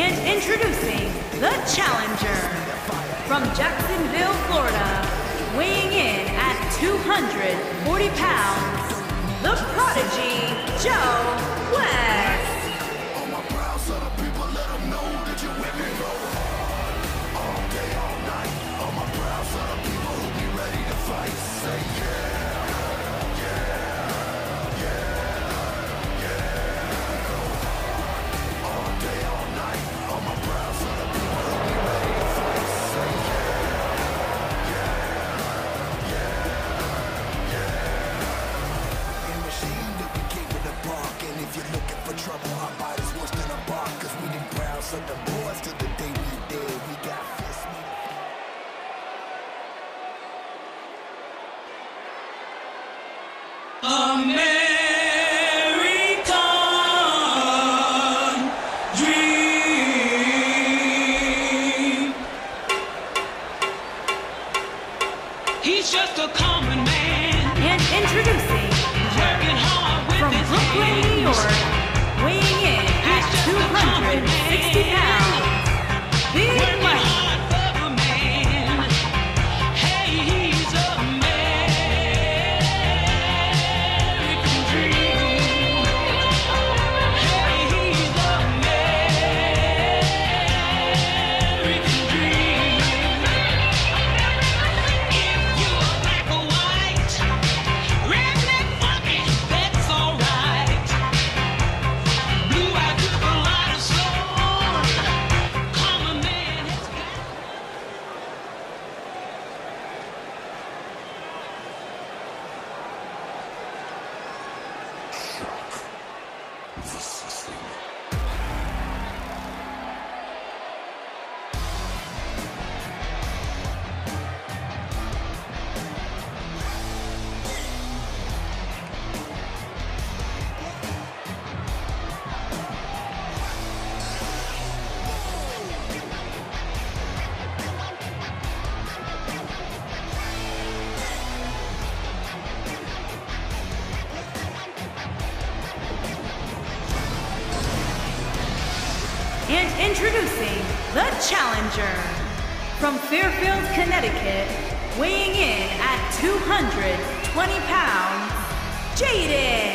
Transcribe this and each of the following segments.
And introducing the challenger from Jacksonville, Florida, weighing in at 240 pounds, the prodigy Joe West. of the Introducing the challenger from Fairfield, Connecticut, weighing in at 220 pounds, Jaden.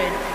100.